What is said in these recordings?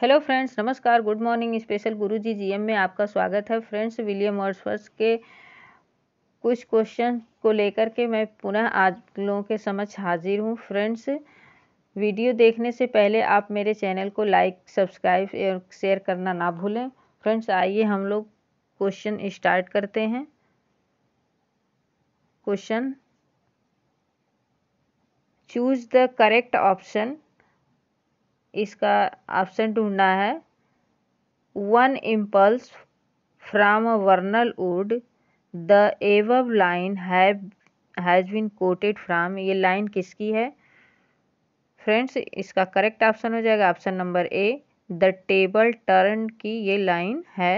Hello friends नमस्कार good morning special Guruji GM में आपका स्वागत है। फ्रेंड्स विलियम वर्ड्सवर्थ के कुछ क्वेश्चन को लेकर के मैं पुनः आज लोगों के समक्ष हाजिर हूँ। फ्रेंड्स वीडियो देखने से पहले आप मेरे चैनल को लाइक सब्सक्राइब और शेयर करना ना भूलें। फ्रेंड्स आइए हम लोग क्वेश्चन स्टार्ट करते हैं। Question choose the correct option इसका ऑप्शन ढूंढना है। One impulse from vernal wood the above line has been quoted from ये लाइन किसकी है? फ्रेंड्स इसका करेक्ट ऑप्शन हो जाएगा। Option number A the table turn की ये लाइन है।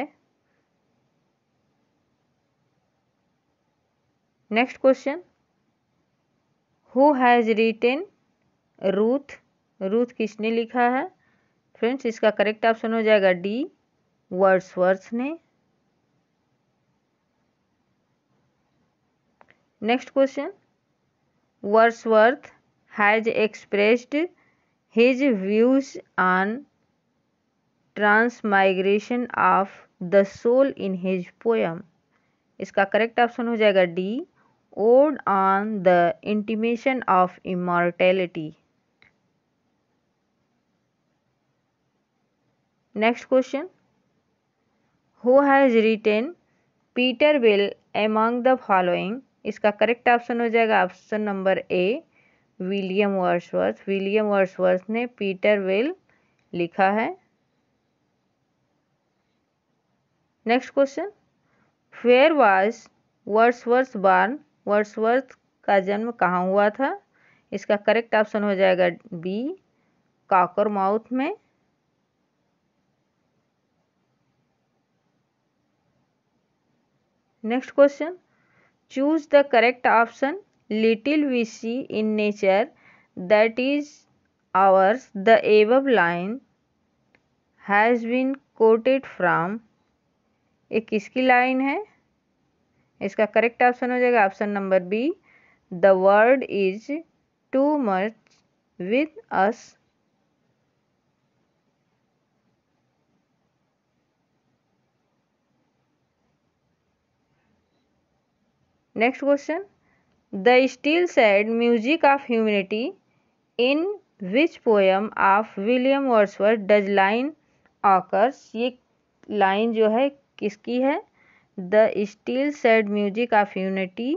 Next question who has written Ruth Ruth किसने लिखा है? फ्रेंड्स इसका करेक्ट ऑप्शन हो जाएगा डी वर्ड्सवर्थ ने। Next question Wordsworth has expressed his views on transmigration of the soul in his poem इसका करेक्ट ऑप्शन हो जाएगा D ode on the intimation of immortality next question who has written Peter Bell among the following इसका correct option हो जाएगा option number A William Wordsworth William Wordsworth ने Peter will लिखा है। Next question where was Wordsworth born Wordsworth का जन्म कहाँ हुआ था? इसका करेक्ट ऑप्शन हो जाएगा बी काकर माउथ में। Next question choose the correct option little we see in nature that is ours the above line has been quoted from ये किसकी लाइन है? इसका करेक्ट ऑप्शन हो जाएगा option number B the world is too much with us next question the still said music of humanity in which poem of William Wordsworth does line occurs ये line जो है, किसकी है? The still sad music of unity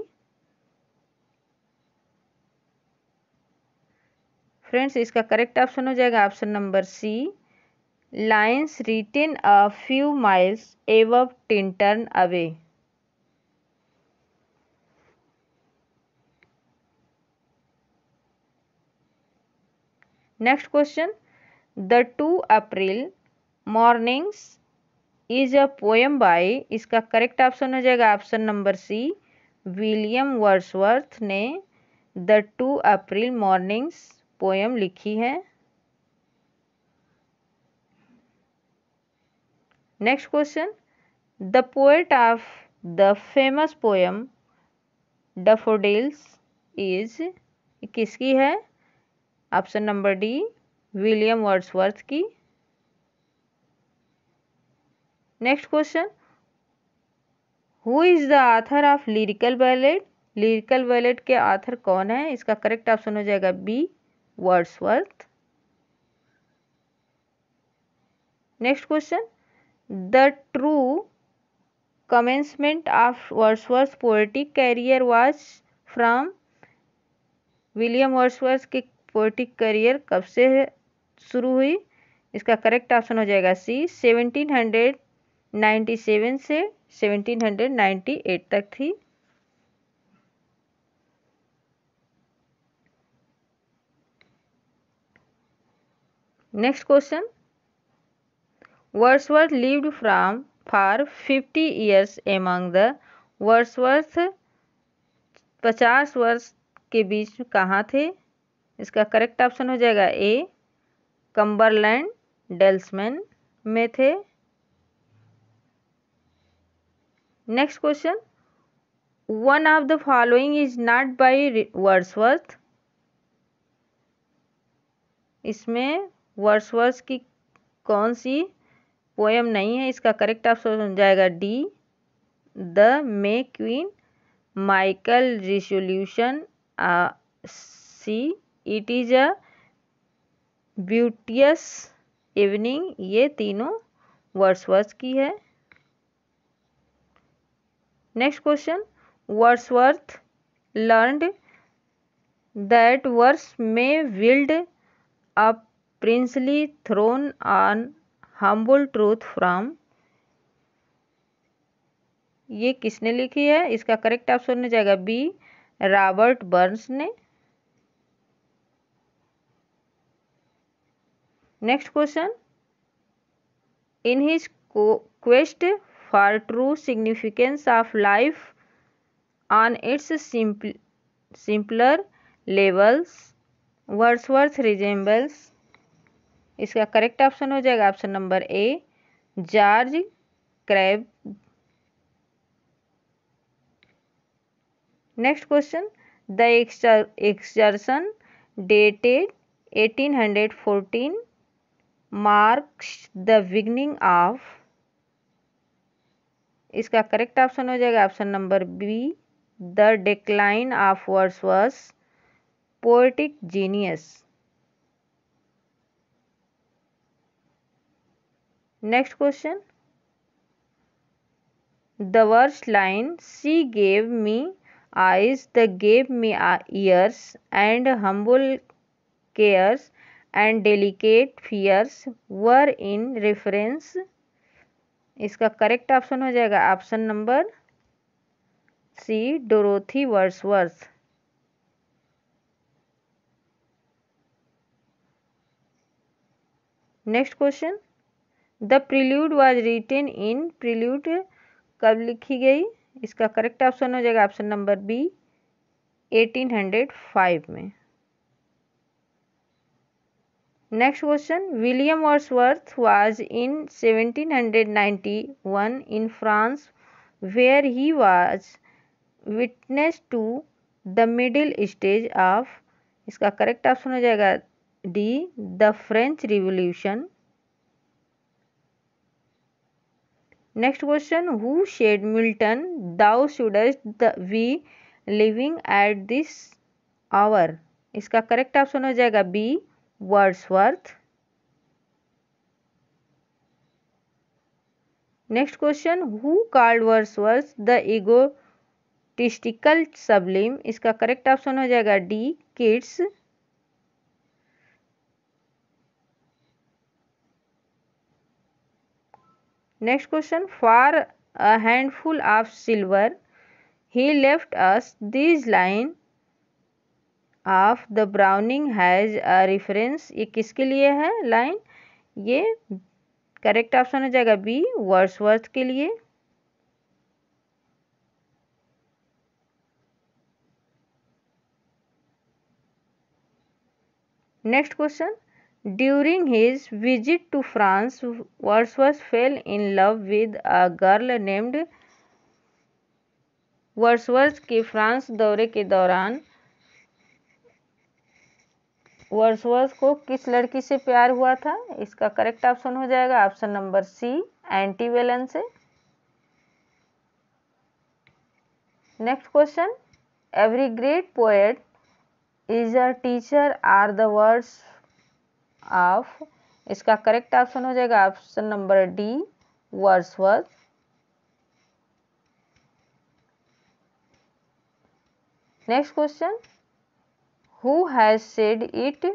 friends इसका correct option हो जाएगा option number C lines written a few miles above Tintern Abbey next question the two April mornings is a poem by इसका correct option हो जाएगा option number C William Wordsworth ने the two April mornings poem लिखी है। Next question the poet of the famous poem daffodils is किसकी है? Option number D, William Wordsworth की। Next question who is the author of lyrical ballad lyrical ballad के author कौन है? इसका correct option हो जाएगा B Wordsworth next question the true commencement of Wordsworth poetic career was from William Wordsworth के poetic career कब से शुरू हुई। इसका करेक्ट ऑप्शन हो जाएगा C seventeen hundred ninety seven से सेवनटीन हंड्रेड नाइन्टी एट तक थी। Next question Wordsworth lived from for fifty years among the Wordsworth पचास वर्ष के बीच कहाँ थे? इसका करेक्ट ऑप्शन हो जाएगा ए कम्बरलैंड डेल्समैन में थे next question one of the following is not by Wordsworth इसमें वर्ड्सवर्थ की कौन सी पोएम नहीं है? इसका करेक्ट ऑप्शन हो जाएगा D the may queen Michael resolution C it is a beauteous evening ये तीनों वर्ड्सवर्थ की है। Next question Wordsworth learned that verse may build a princely throne on humble truth from ये किसने लिखी है? इसका करेक्ट ऑप्शन हो जाएगा बी रॉबर्ट बर्न्स ने। Next question in his quest for true significance of life on its simpler levels Wordsworth resembles इसका correct option हो जाएगा option number A George Crabbe next question the excursion dated 1814 marks the beginning of इसका correct option हो जाएगा option number B the decline of Wordsworth poetic genius next question the verse line she gave me eyes the gave me ears and humble cares and delicate fears were in reference इसका correct option हो जाएगा option number C Dorothy Wordsworth next question the prelude was written in prelude कब लिखी गई? इसका correct option हो जाएगा option number B 1805 में. Next question William Wordsworth was in 1791 in France where he was witness to the middle stage of इसका correct option हो जाएगा D the French revolution next question who said Milton thou shouldst be living at this hour इसका correct option हो जाएगा B Wordsworth next question who called Wordsworth the egotistical sublime इसका correct option हो जाएगा D Keats next question for a handful of silver he left us this line of the Browning has a reference ये किसके लिए है? Line ये correct option हो जाएगा बी वर्ड्सवर्थ के लिए। Next question During his visit to France, Wordsworth fell in love with a girl named Wordsworth के फ्रांस दौरे के दौरान वर्ड्सवर्थ को किस लड़की से प्यार हुआ था? इसका करेक्ट ऑप्शन हो जाएगा option number C Annette Vallon से next question every great poet is a teacher are the words of इसका करेक्ट ऑप्शन हो जाएगा option number D Wordsworth next question who has said it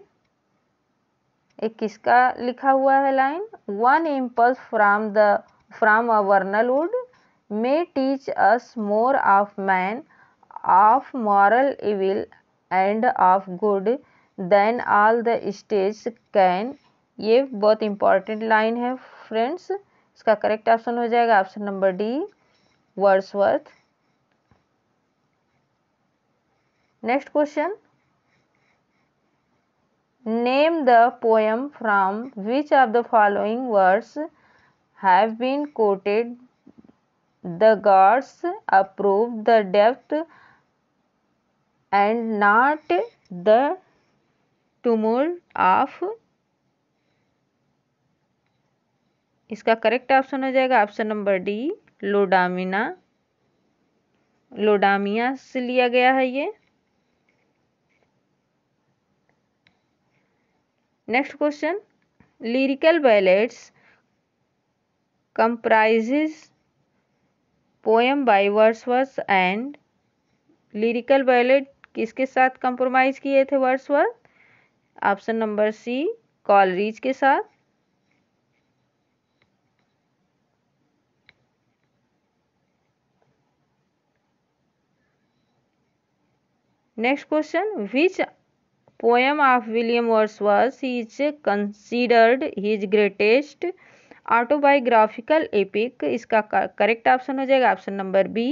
एक किसका लिखा हुआ है line? One impulse from the from a vernal wood may teach us more of man of moral evil and of good than all the stage can ये बहुत important line है friends इसका correct option हो जाएगा option number D Wordsworth next question name the poem from which of the following words have been quoted the gods approve the depth and not the tumult of इसका correct option हो जाएगा option number D Laodamia Laodamia से लिया गया है ये। Next question lyrical ballads comprises poem by Wordsworth and lyrical ballad किसके साथ कंप्रोमाइज किए थे Wordsworth option number C Coleridge के साथ. Next question which poem of William Wordsworth is considered his greatest autobiographical epic इसका करेक्ट ऑप्शन हो जाएगा option number B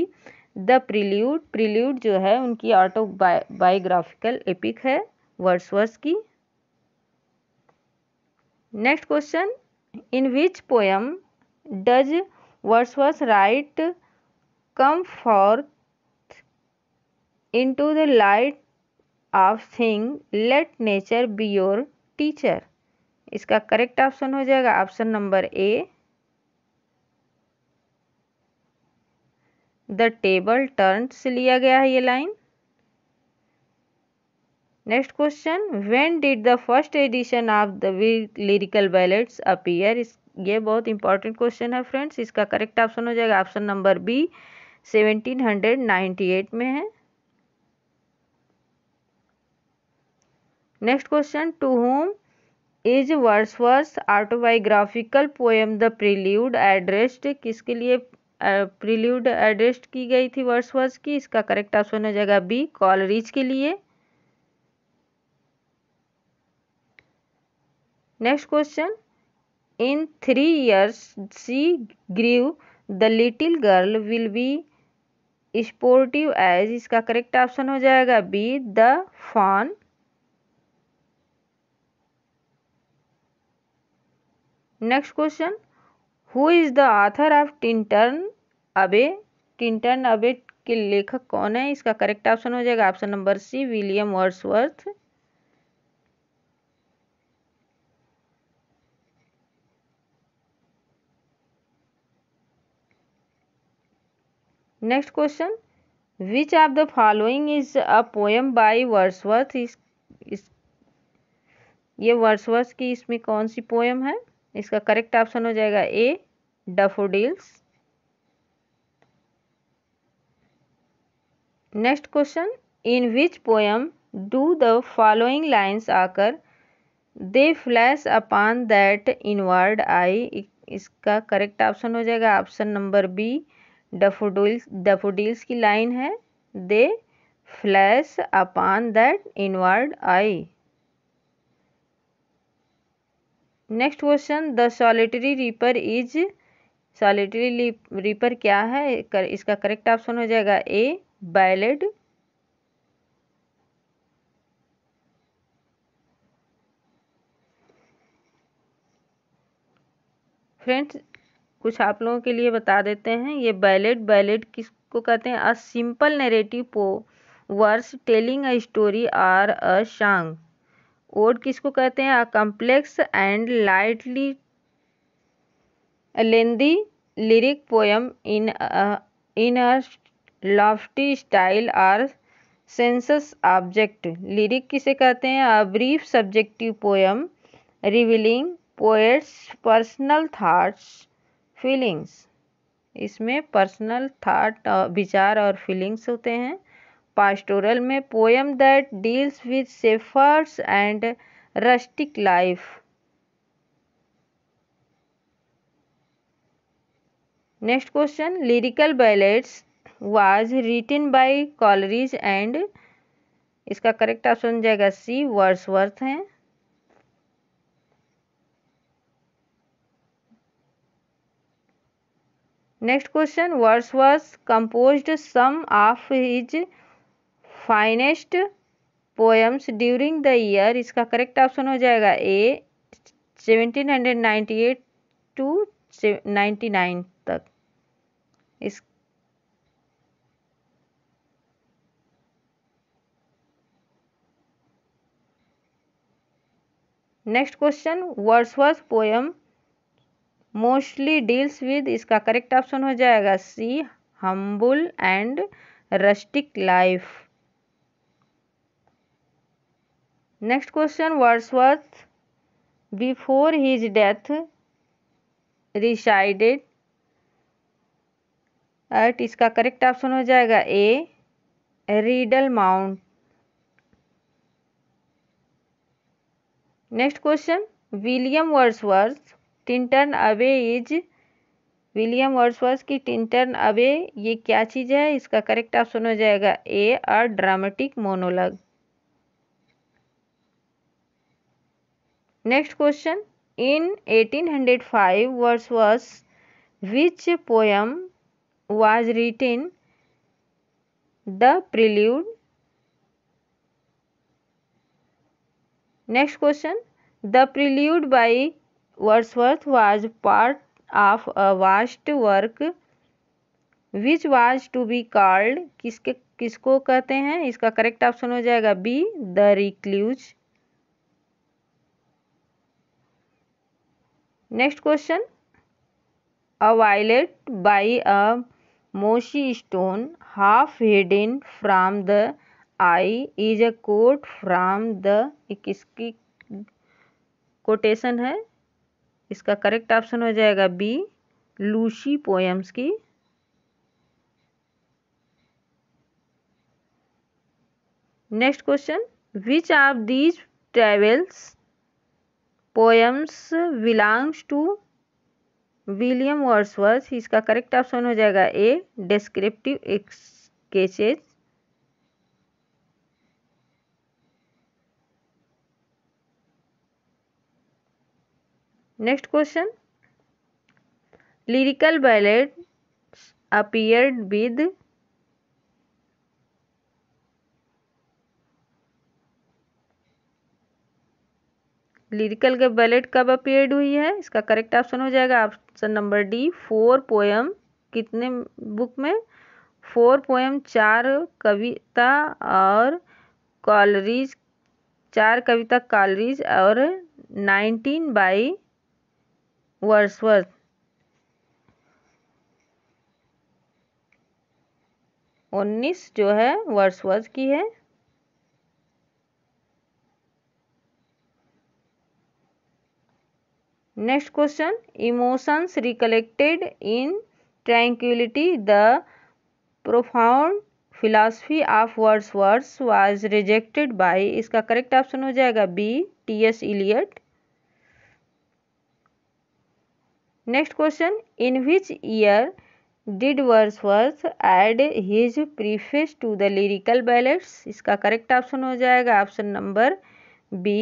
the prelude prelude जो है उनकी ऑटोबायोग्राफिकल एपिक है वर्ड्सवर्थ की। Next question in which poem does Wordsworth write come forth into the light of thing let nature be your teacher इसका correct option हो जाएगा option number A the table turn से लिया गया है ये line next question when did the first edition of the lyrical ballads appear इस, ये बहुत इंपॉर्टेंट क्वेश्चन है फ्रेंड्स इसका करेक्ट ऑप्शन हो जाएगा ऑप्शन नंबर बी 1798 में है. Next question to whom is Wordsworth autobiographical poem the prelude addressed किसके लिए प्रिल्यूड एड्रेस्ड की गई थी वर्ड्सवर्थ की? इसका करेक्ट ऑप्शन हो जाएगा बी कॉलरीज के लिए। Next question in three years she grew the little girl will be sportive as इसका करेक्ट ऑप्शन हो जाएगा B the fawn next question who is the author of Tintern Abbey Tintern Abbey के लेखक कौन है? इसका करेक्ट ऑप्शन हो जाएगा option number C William Wordsworth next question which of the following is a poem by Wordsworth इस ये Wordsworth की इसमें कौन सी पोएम है? इसका करेक्ट ऑप्शन हो जाएगा A daffodils next question in which poem do the following lines occur they flash upon that inward eye इसका करेक्ट ऑप्शन हो जाएगा option number B daffodils daffodils की लाइन है they flash upon that inward eye next question the solitary reaper is solitary reaper क्या है? कर, इसका correct option हो जाएगा ए बैलेड फ्रेंड्स कुछ आप लोगों के लिए बता देते हैं ये बैलेड बैलेड किसको कहते हैं? A simple narrative poem verse telling a story or a song ode किसको कहते हैं? Complex and lightly lengthy lyric poem in in a lofty style or senses object lyric किसे कहते हैं? A brief subjective poem revealing poet's personal thoughts feelings इसमें personal thought विचार और feelings होते हैं। पास्टोरल में poem that deals with shepherds and rustic life. Next question, lyrical ballads was written by Coleridge and इसका करेक्ट ऑप्शन जाएगा C Wordsworth है। Next question Wordsworth composed some of his finest poems during the year इसका correct option हो जाएगा A seventeen hundred ninety eight to ninety nine तक। इस next question Wordsworth poem mostly deals with इसका correct option हो जाएगा C humble and rustic life next question Wordsworth before his death resided at इसका correct option हो जाएगा A Rydal Mount next question William Wordsworth Tintern Abbey is William Wordsworth की Tintern Abbey ये क्या चीज़ है? इसका करेक्ट ऑप्शन हो जाएगा A a dramatic monologue next question in 1805 Wordsworth which poem was written the prelude next question the prelude by Wordsworth was part of a vast work which was to be called किसके, किसको कहते हैं? इसका correct option हो जाएगा B the recluse next question a violet by a Moshi stone half hidden from the eye is a quote from the किसकी quotation है। इसका करेक्ट ऑप्शन हो जाएगा बी लूसी पोएम्स की। Next question which of these travels poems belongs to William Wordsworth इसका correct option हो जाएगा A descriptive sketches next question lyrical ballad appeared with lyrical के बैलेट कब अपियर्ड हुई है? इसका करेक्ट ऑप्शन हो जाएगा option number D four poem कितने बुक में? फोर पोएम चार कविता और कॉलरीज चार कविता कॉलरीज और नाइनटीन बाई वर्सवर्थ उन्नीस जो है वर्सवर्थ की है। Next question emotions recollected in tranquillity the profound philosophy of Wordsworth was rejected by इसका करेक्ट ऑप्शन हो जाएगा B T S Eliot next question in which year did Wordsworth add his preface to the lyrical ballads इसका correct option हो जाएगा option number B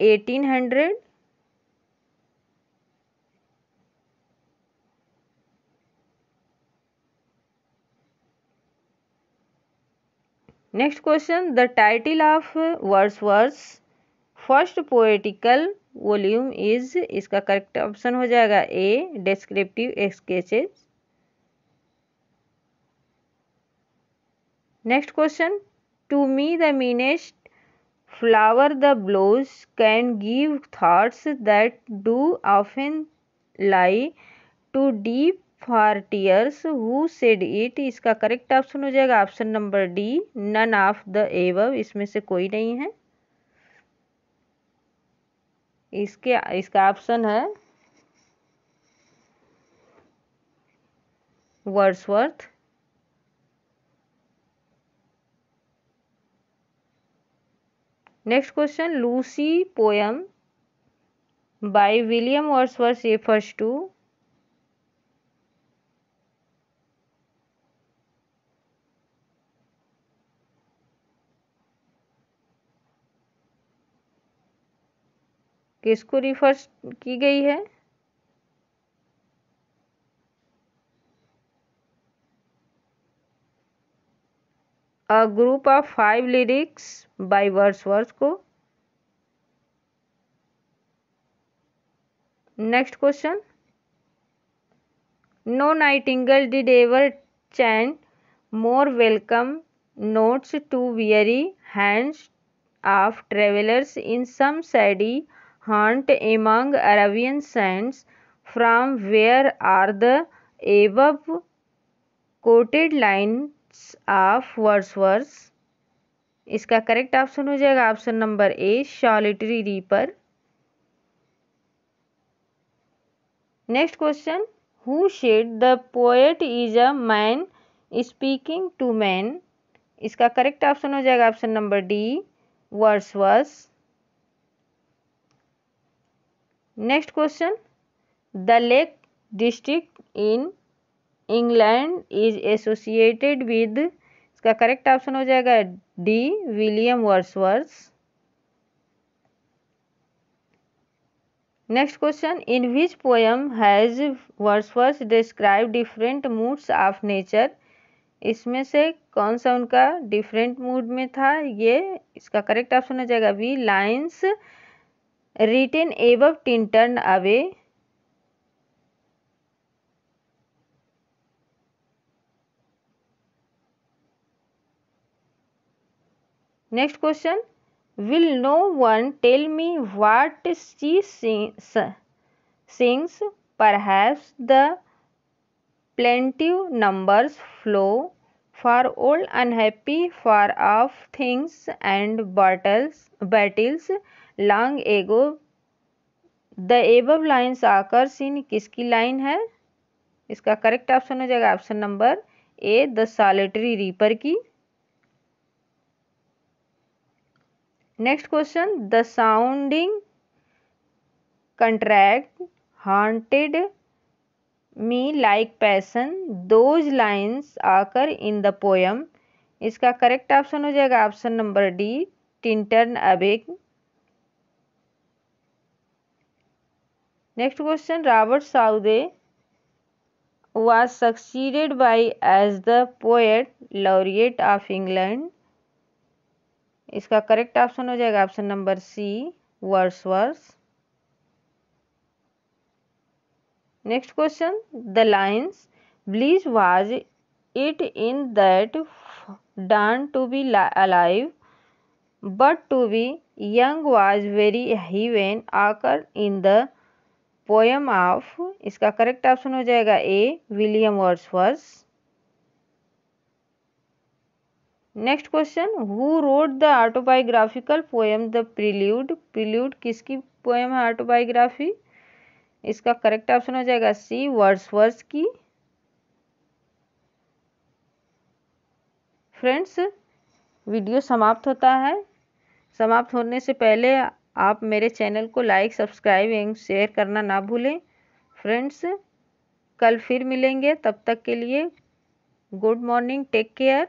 eighteen hundred next question the title of Wordsworth first poetical volume is इसका correct option हो जाएगा A descriptive sketches next question to me the meanest flower the blows can give thoughts that do often lie too deep for tears who said it इसका correct option हो जाएगा option number D none of the above इसमें से कोई नहीं है। इसके, इसका ऑप्शन है Wordsworth next question Lucy poem by William Wordsworth first to किसको रिफर की गई है? A group of five lyrics by Wordsworth को। Next question no nightingale did ever chant more welcome notes to weary hands of travellers in some shady haunt among Arabian saints from where are the above quoted lines of verse इसका correct option हो जाएगा option number A solitary reaper next question who said the poet is a man speaking to man इसका correct option हो जाएगा option number D Wordsworth next question the Lake District in England is associated with इसका correct option हो जाएगा D William Wordsworth next question in which poem has Wordsworth describe different moods of nature इसमें से कौन सा उनका different mood में था? ये इसका करेक्ट ऑप्शन हो जाएगा. B lines written above tin turned away. Next question. Will no one tell me what she sings? sings? Perhaps the plaintive numbers flow for all unhappy far off things and battles, battles long ago, the above lines occur scene किसकी line है? इसका correct option हो जाएगा option number A the solitary reaper की। Next question the sounding cataract haunted me like passion those lines occur in the poem इसका correct option हो जाएगा option number D Tintern Abbey next question Robert Southey was succeeded by as the poet laureate of England. इसका correct option हो जाएगा option number C Wordsworth next question the lines bliss was it in that dawn to be alive but to be young was very heaven occur in the poem of इसका correct option हो जाएगा A William Wordsworth next question who wrote the autobiographical poem the prelude prelude किसकी poem है autobiography इसका correct option हो जाएगा C verse की. Friends video समाप्त होता है. समाप्त होने से पहले आप मेरे चैनल को लाइक सब्सक्राइब एवं शेयर करना ना भूलें। फ्रेंड्स कल फिर मिलेंगे। तब तक के लिए गुड मॉर्निंग टेक केयर